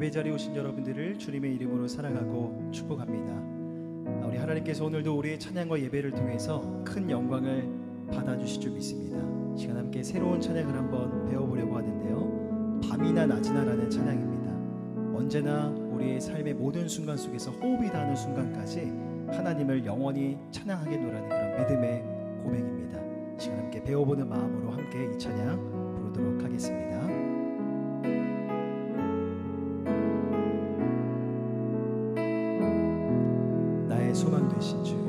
예배 자리에 오신 여러분들을 주님의 이름으로 사랑하고 축복합니다. 아, 우리 하나님께서 오늘도 우리의 찬양과 예배를 통해서 큰 영광을 받아주실 줄 믿습니다. 시간 함께 새로운 찬양을 한번 배워보려고 하는데요. 밤이나 낮이나라는 찬양입니다. 언제나 우리의 삶의 모든 순간 속에서 호흡이 닿는 순간까지 하나님을 영원히 찬양하겠노라는 그런 믿음의 고백입니다. 시간 함께 배워보는 마음으로 함께 이 찬양 부르도록 하겠습니다. 나의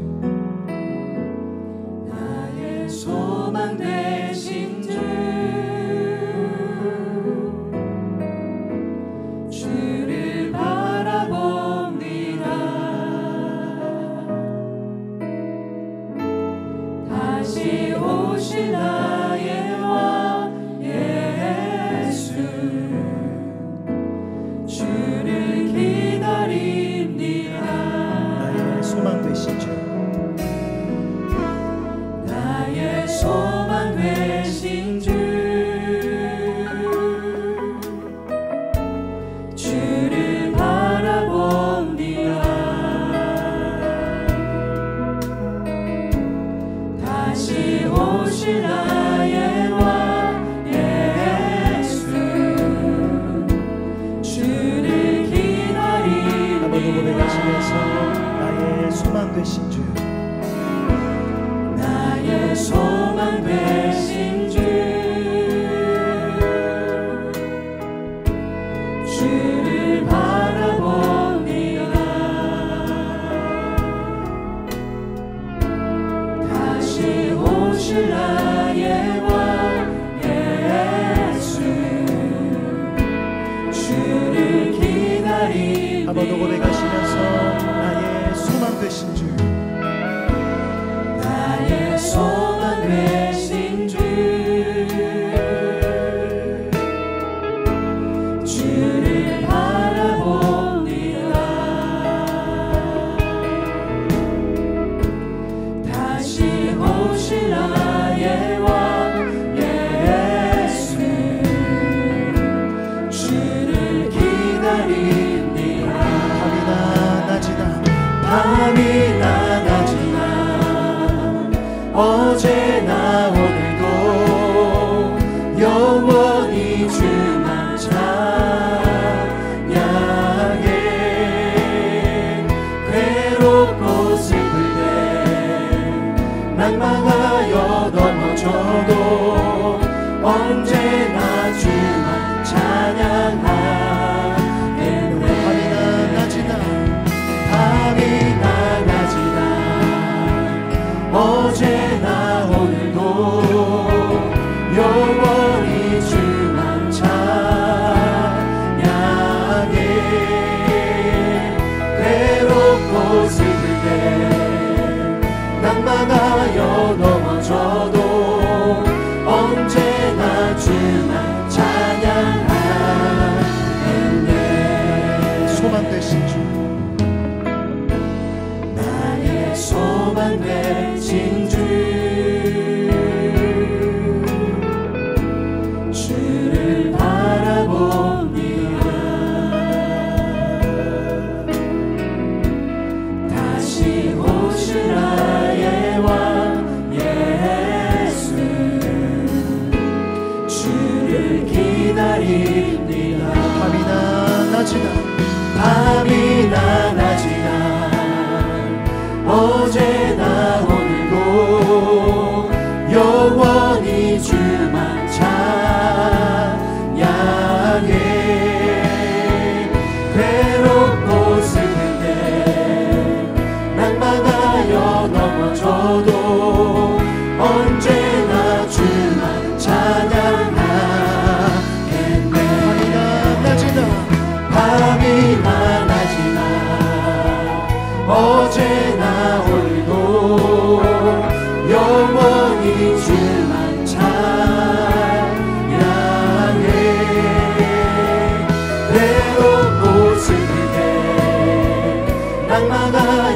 소망 되 영원히 주만 찬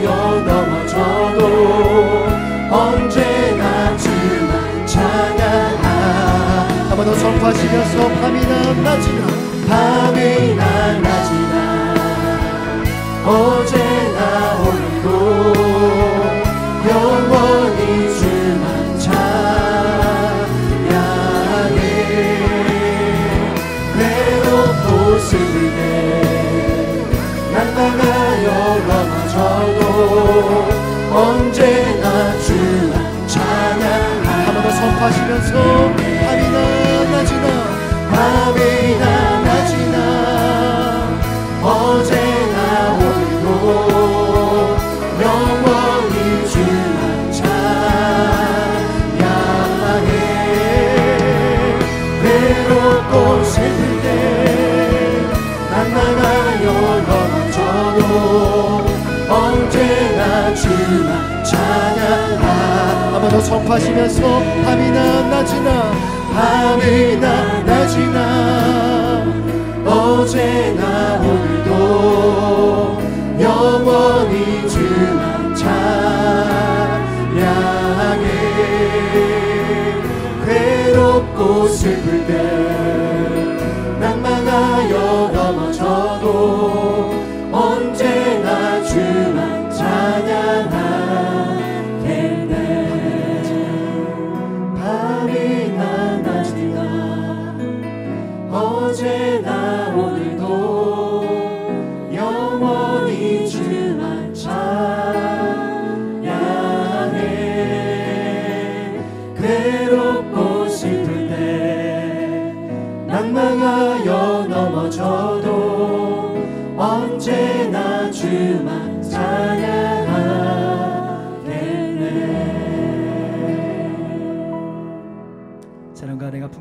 여, 넘어져도 언제나 주만 찬양하 한번 더 선포하시면서 밤이 날아지나 밤이 날아지나. 어제 선포하시면서 선포하시면서 밤이나 낮이나 밤이나 낮이나. 어제나 오늘도 영원히 주만 찬양해. 괴롭고 슬플 때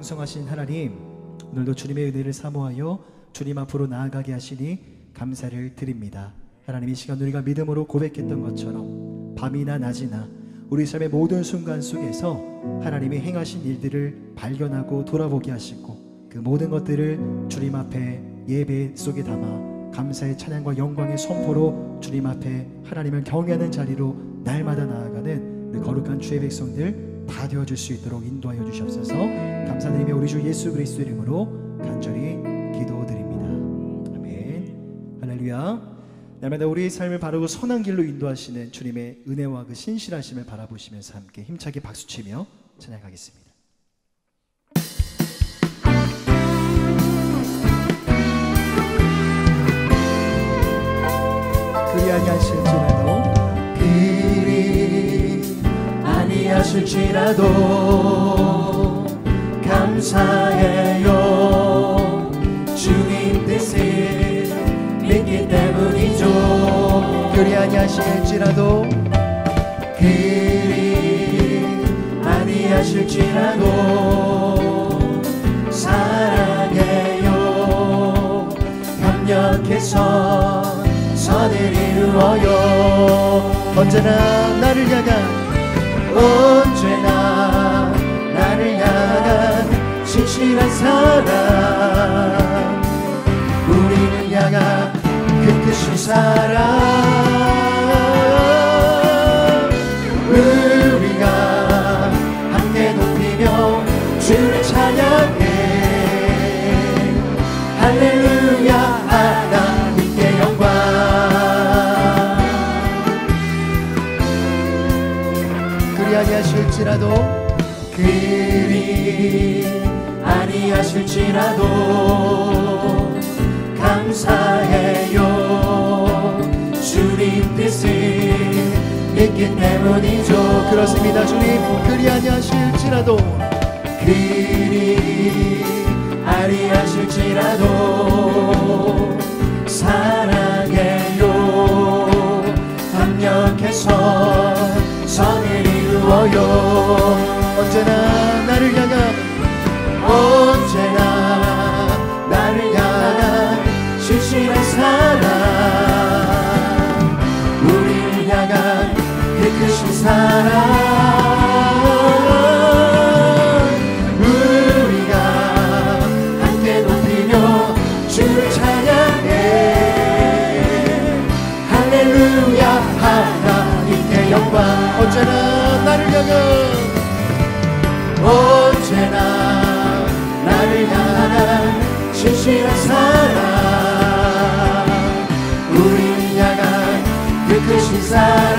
풍성하신 하나님 오늘도 주님의 은혜를 사모하여 주님 앞으로 나아가게 하시니 감사를 드립니다. 하나님 이 시간 우리가 믿음으로 고백했던 것처럼 밤이나 낮이나 우리 삶의 모든 순간 속에서 하나님이 행하신 일들을 발견하고 돌아보게 하시고 그 모든 것들을 주님 앞에 예배 속에 담아 감사의 찬양과 영광의 선포로 주님 앞에 하나님을 경외하는 자리로 날마다 나아가는 우리 거룩한 주의 백성들 다 되어줄 수 있도록 인도하여 주시옵소서. 감사드리며 우리 주 예수 그리스도 이름으로 간절히 기도드립니다. 아멘. 할렐루야. 날마다 우리의 삶을 바르고 선한 길로 인도하시는 주님의 은혜와 그 신실하심을 바라보시면서 함께 힘차게 박수치며 찬양하겠습니다. 그리 아니하실지라 하실지라도 감사해요. 주님 뜻을 믿기 때문이죠. 그리 아니하실지라도 그리 아니하실지라도 사랑해요. 협력해서 선을 이루어요. 언제나 나를 향한 언제나 나를 향한 신실한 사랑. 우리를 향한 그 크신 사랑 아니하실지라도 그리 아니하실지라도 감사해요. 주님 뜻을 믿기 때문이죠. 그렇습니다. 주님 그리 아니하실지라도 그리 아니하실지라도 사랑해요. 협력해서 선을 이루어요. 언제나 나를 향한 언제나 나를 향한 신실한 사랑. 우리를 향한 그 크신 사랑 능력은 언제나 나를 향한 진실한 사랑. 우리 향한 그 크신 사랑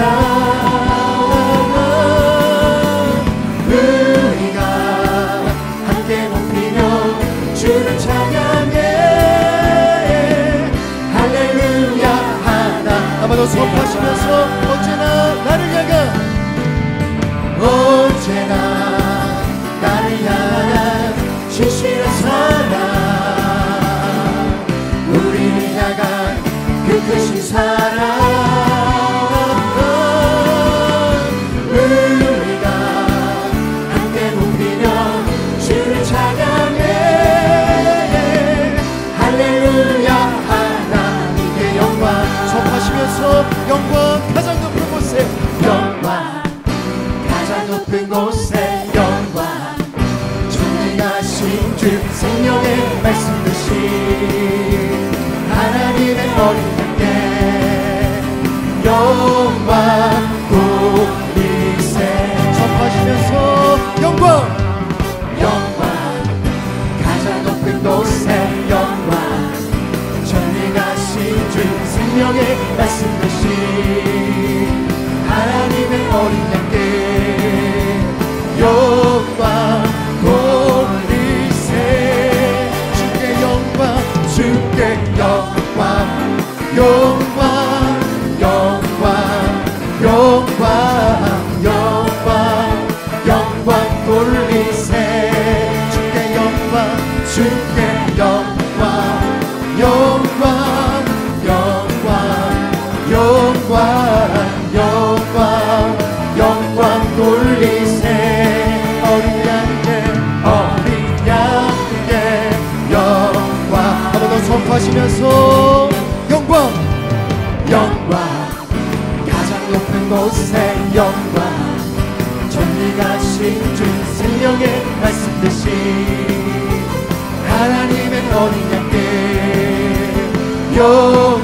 You're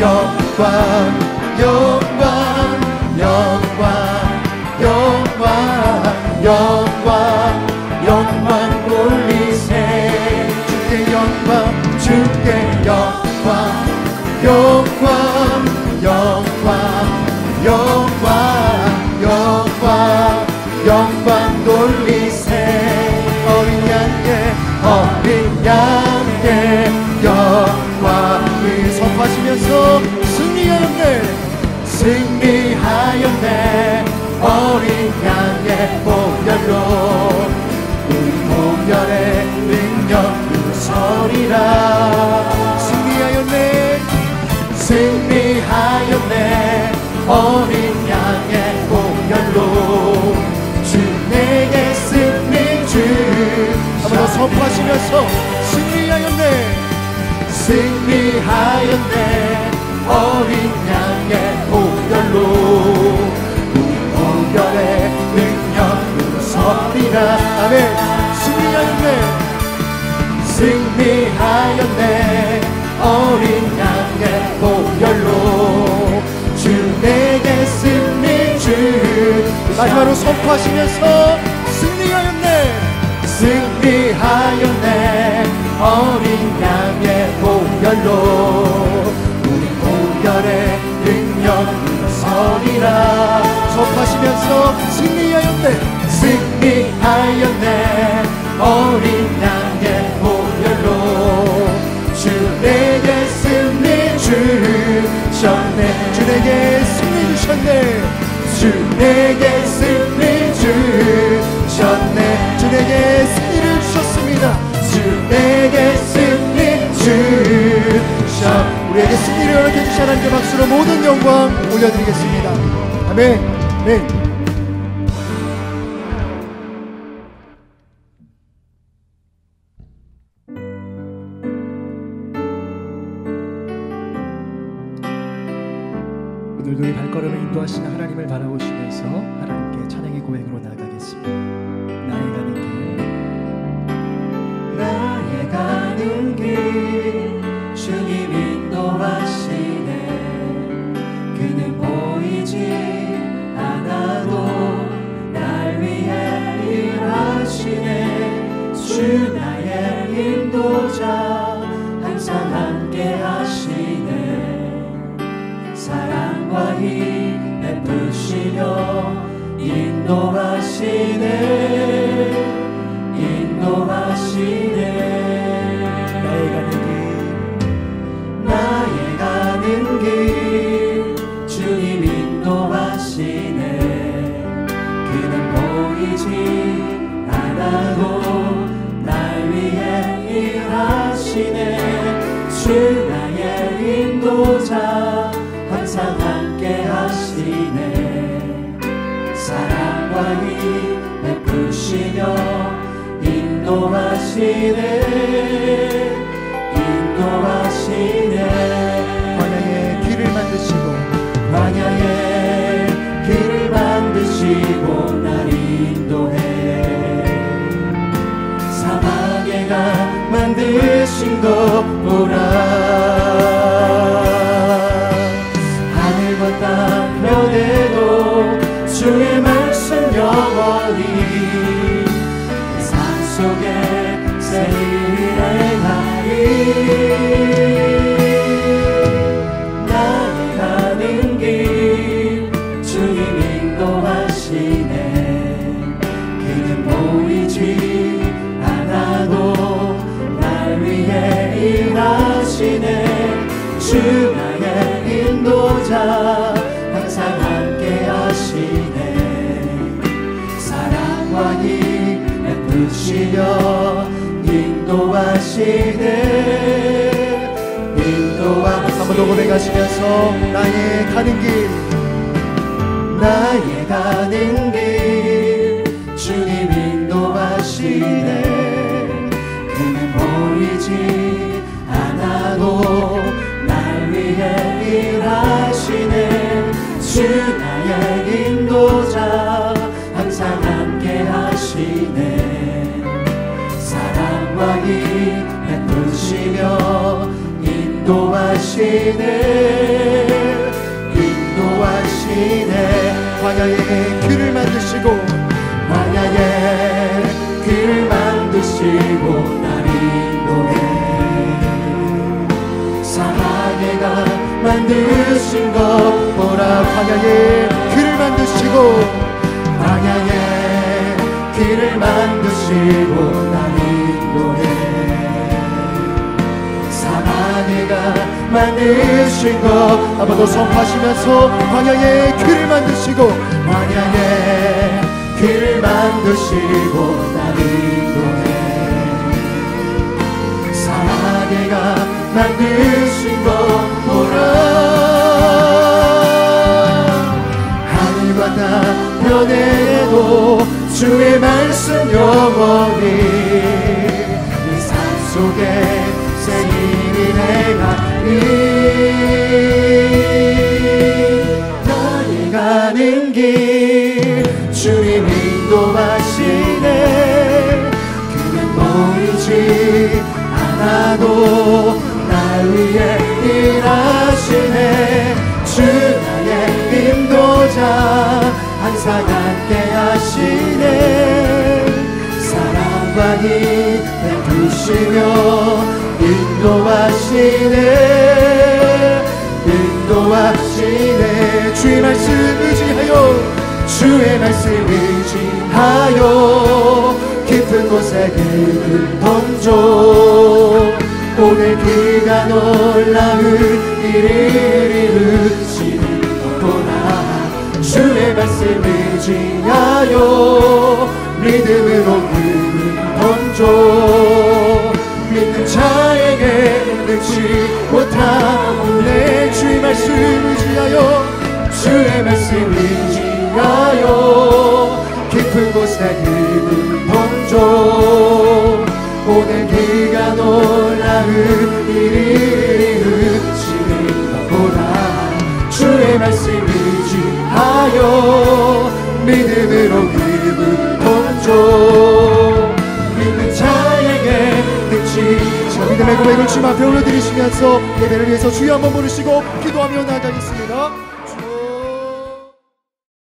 영광 영광 영광 영광 영광 영광. 힘으로 우리 공연의 능력 누설이라. 승리하였네 승리하였네. 어린 양의 공연로 주 내게 승리 주시옵소서 선포하시면서 나를 승리하였네. 승리하였네. 어린 양의 보혈로 주 내게 승리 주. 마지막으로 선포하시면서 승리하였네. 승리하였네. 어린 양의 보혈로. 내게 승리 주셨네. 주 내게 승리를 주셨습니다. 주 내게 승리 주셨 우리에게 승리를 허락해 주신 하나님께 박수로 모든 영광 올려드리겠습니다. 아멘. 아멘. 오늘도 우리 발걸음을 인도하시는 하나님을 바라보시면서 하나님께 찬양의 고백으로 나아가겠습니다. 나의 인도하시네 인도하시네 인 일하시네. 주 나의 인도자 항상 함께 하시네. 사랑과 힘 베푸시며 인도하시네. 인도하시네 한번 더 고백하시면서 나의 가는 길. 나의 가는 길. 주님 인도하시네. 그는 보이지 않아도 날 위해 일하시네. 주 나의 인도자 항상 함께 하시네. 사랑과 힘 베푸시며 인도하시네. 인도하시네. 광야의 길을 만드시 만드신 것 보라 광야의 길을 만드시고 광야에 길을 만드시고 날 인도해 사랑에가 만드신 것더 선포하시면서 광야의 길을 만드시고 광야에 길을 만드시고 날 인도해 사랑에가 만드신 것 하늘과 땅 변해도 주의 말씀 영원히 이 삶 속에 새 일이 행하리 나의 가는 길 주님 인도하시네. 그는 보이지 않아도 날 위해 일 하시네 주 나의 인도자 항상 함께 하시네. 사랑과 힘 베푸시며 인도하시네. 인도하시네. 주의 말씀 의지하여 주의 말씀 의지하여 깊은 곳에 길을 던져 오늘 그가 놀라운 일을 이루시는 것 보라 주의 말씀 의지하여 믿음으로 길을 던져 믿는 자에게 능치 못한 내 주의 말씀 의지하여 주의 말씀 의지하여 깊은 곳에 힘을 던져 이루시는 것보다 주의 말씀 의지하여 믿음으로 그분 돕죠 믿는 자에게 끝이 자 믿음의 고백을 주님 앞에 올려드리시면서 예배를 위해서 주여 한번 부르시고 기도하며 나가겠습니다